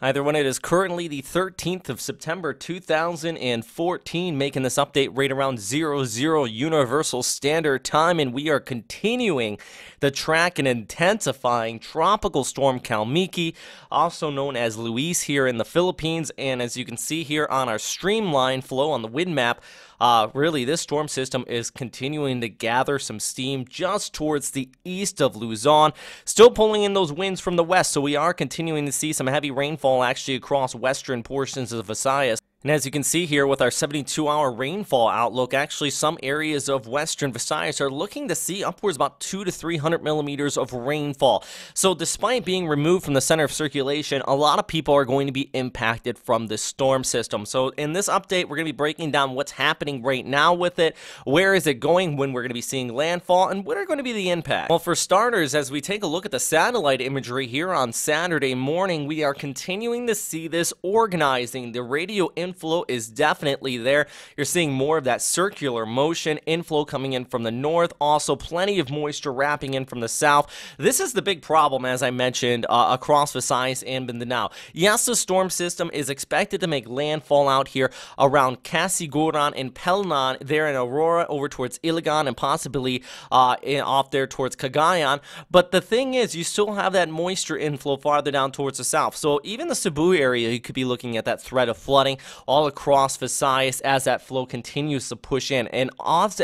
Hi everyone, it is currently the 13th of September 2014, making this update right around 00 Universal Standard Time, and we are continuing the track and intensifying Tropical Storm Kalmaegi, also known as Luis here in the Philippines, and as you can see here on our streamline flow on the wind map, uh, really, this storm system is continuing to gather some steam just towards the east of Luzon, still pulling in those winds from the west, so we are continuing to see some heavy rainfall actually across western portions of Visayas. And as you can see here with our 72 hour rainfall outlook, actually some areas of western Visayas are looking to see upwards about 2 to 300 millimeters of rainfall. So despite being removed from the center of circulation, a lot of people are going to be impacted from this storm system. So in this update, we're going to be breaking down what's happening right now with it, where is it going, when we're going to be seeing landfall, and what are going to be the impact. Well, for starters, as we take a look at the satellite imagery here on Saturday morning, we are continuing to see this organizing, the radio inflow is definitely there. You're seeing more of that circular motion, inflow coming in from the north, also plenty of moisture wrapping in from the south. This is the big problem, as I mentioned, uh, across Visayas and Mindanao. Yes, the storm system is expected to make landfall out here around Casiguran and Palanan, there in Aurora, over towards Ilagan, and possibly uh, in, off there towards Cagayan. But the thing is, you still have that moisture inflow farther down towards the south. So even the Cebu area, you could be looking at that threat of flooding all across Visayas as that flow continues to push in. And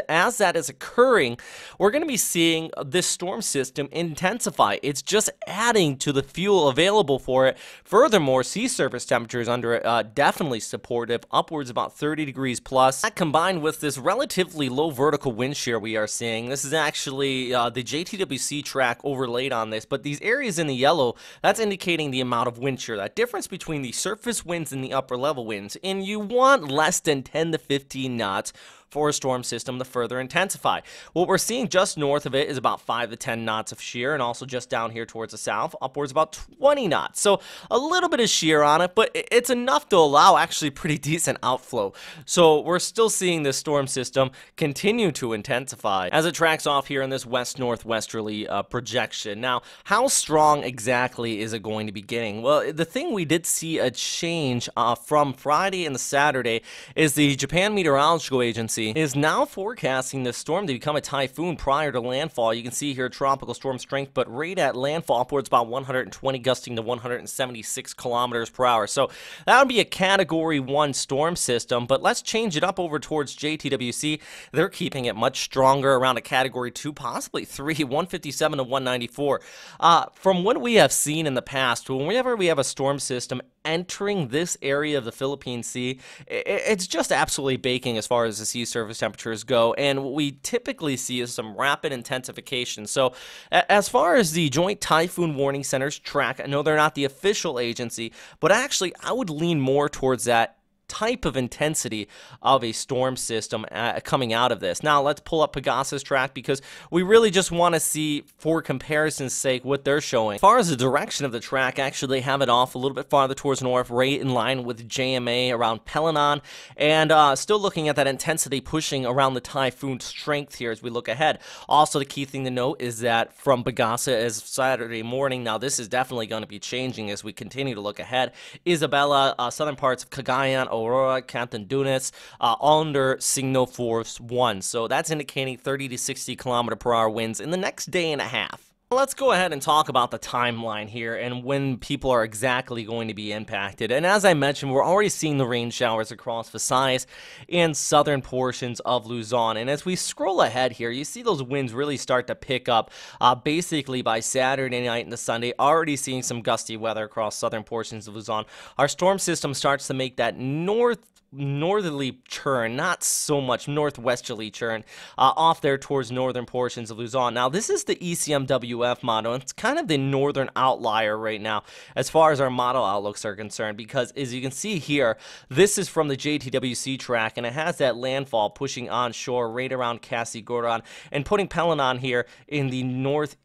as, that is occurring, we're going to be seeing this storm system intensify. It's just adding to the fuel available for it. Furthermore, sea surface temperatures under it uh, definitely supportive, upwards about 30 degrees plus. That combined with this relatively low vertical wind shear we are seeing, this is actually uh, the JTWC track overlaid on this, but these areas in the yellow, that's indicating the amount of wind shear, that difference between the surface winds and the upper level winds. And you want less than 10 to 15 knots for a storm system to further intensify. What we're seeing just north of it is about 5 to 10 knots of shear, and also just down here towards the south, upwards about 20 knots. So a little bit of shear on it, but it's enough to allow actually pretty decent outflow. So we're still seeing this storm system continue to intensify as it tracks off here in this west-northwesterly uh, projection. Now, how strong exactly is it going to be getting? Well, the thing we did see a change uh, from Friday and Saturday is the Japan Meteorological Agency is now forecasting the storm to become a typhoon prior to landfall. You can see here tropical storm strength, but rate at landfall upwards about 120, gusting to 176 kilometers per hour. So that would be a Category 1 storm system, but let's change it up over towards JTWC. They're keeping it much stronger around a Category 2, possibly 3, 157 to 194. Uh, from what we have seen in the past, whenever we have a storm system entering this area of the Philippine Sea, it's just absolutely baking as far as the sea surface temperatures go. And what we typically see is some rapid intensification. So, as far as the Joint Typhoon Warning Center's track, I know they're not the official agency, but actually, I would lean more towards that type of intensity of a storm system uh, coming out of this. Now, let's pull up Pagasa's track because we really just want to see, for comparison's sake, what they're showing. As far as the direction of the track, actually, they have it off a little bit farther towards north, right in line with JMA around Palanan, and uh, still looking at that intensity pushing around the typhoon strength here as we look ahead. Also, the key thing to note is that from Pagasa as Saturday morning, now this is definitely going to be changing as we continue to look ahead. Isabela, uh, southern parts of Cagayan, Aurora, Catanduanes, uh, under signal force 1. So that's indicating 30 to 60 kilometer per hour winds in the next day and a half. Let's go ahead and talk about the timeline here and when people are exactly going to be impacted. And as I mentioned, we're already seeing the rain showers across Visayas and southern portions of Luzon. And as we scroll ahead here, you see those winds really start to pick up uh, basically by Saturday night and the Sunday. Already seeing some gusty weather across southern portions of Luzon. Our storm system starts to make that north northerly churn, not so much northwesterly churn, uh, off there towards northern portions of Luzon. Now, this is the ECMWF model. and It's kind of the northern outlier right now as far as our model outlooks are concerned because, as you can see here, this is from the JTWC track and it has that landfall pushing onshore right around Casiguran and putting Palanan here in the north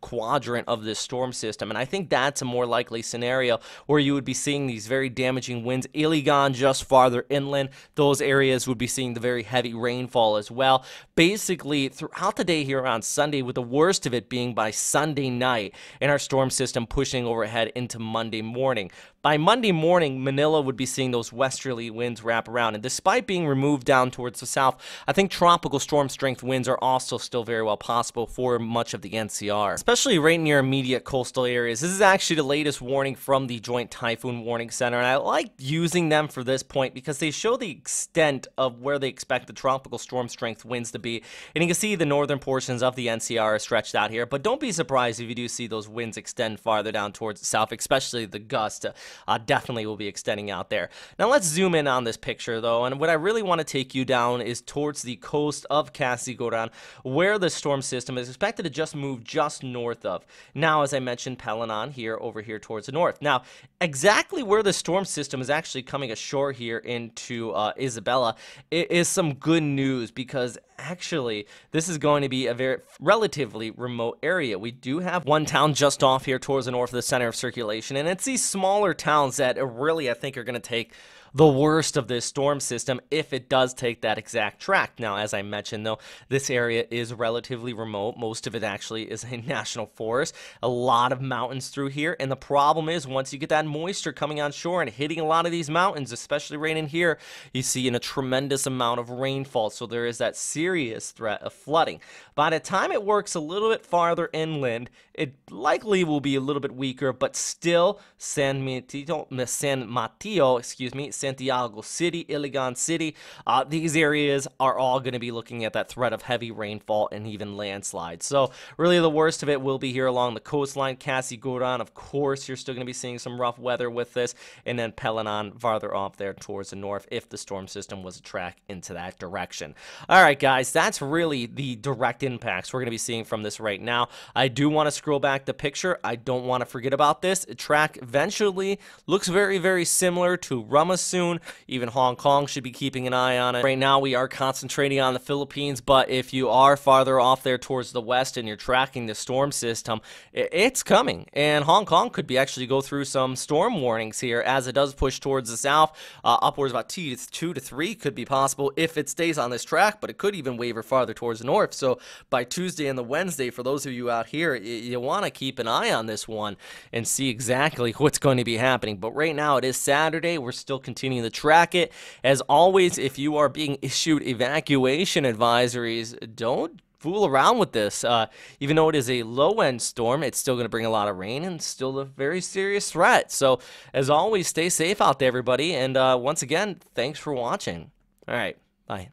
quadrant of this storm system. And I think that's a more likely scenario where you would be seeing these very damaging winds. Ilagan just farther inland, those areas would be seeing the very heavy rainfall as well. Basically, throughout the day here on Sunday, with the worst of it being by Sunday night, and our storm system pushing overhead into Monday morning. By Monday morning, Manila would be seeing those westerly winds wrap around. And despite being removed down towards the south, I think tropical storm strength winds are also still very well possible for much of the NCR, especially right near immediate coastal areas. This is actually the latest warning from the Joint Typhoon Warning Center. And I like using them for this point because they show the extent of where they expect the tropical storm strength winds to be. And you can see the northern portions of the NCR are stretched out here. But don't be surprised if you do see those winds extend farther down towards the south, especially the gust uh, definitely will be extending out there. Now let's zoom in on this picture though, and what I really want to take you down is towards the coast of Casiguran, where the storm system is expected to just move just north of. Now, as I mentioned, Palanan here, over here towards the north. Now, exactly where the storm system is actually coming ashore here into uh, Isabela is some good news because actually this is going to be a very relatively remote area. We do have one town just off here towards the north of the center of circulation, and it's these smaller towns that really I think are going to take the worst of this storm system if it does take that exact track. Now, as I mentioned, though, this area is relatively remote. Most of it actually is a national forest, a lot of mountains through here. And the problem is, once you get that moisture coming on shore and hitting a lot of these mountains, especially right in here, you see in a tremendous amount of rainfall. So there is that serious threat of flooding. By the time it works a little bit farther inland, it likely will be a little bit weaker, but still San Mateo, San excuse me, Santiago City, Ilagan City. Uh, these areas are all going to be looking at that threat of heavy rainfall and even landslides. So really the worst of it will be here along the coastline. Casiguran, of course, you're still going to be seeing some rough weather with this. And then Palanan farther off there towards the north if the storm system was to track into that direction. All right, guys, that's really the direct impacts we're going to be seeing from this right now. I do want to scroll back the picture. I don't want to forget about this. Track eventually looks very, very similar to Ramasu soon. Even Hong Kong should be keeping an eye on it. Right now, we are concentrating on the Philippines, but if you are farther off there towards the west and you're tracking the storm system, it's coming. And Hong Kong could be actually go through some storm warnings here as it does push towards the south. Uh, upwards about two to, two to three could be possible if it stays on this track, but it could even waver farther towards the north. So by Tuesday and the Wednesday, for those of you out here, you, want to keep an eye on this one and see exactly what's going to be happening. But right now, it is Saturday. We're still continuing continuing to track it. As always, if you are being issued evacuation advisories, don't fool around with this. Uh, even though it is a low end storm, it's still going to bring a lot of rain and still a very serious threat. So, as always, stay safe out there, everybody. And uh, once again, thanks for watching. All right, bye.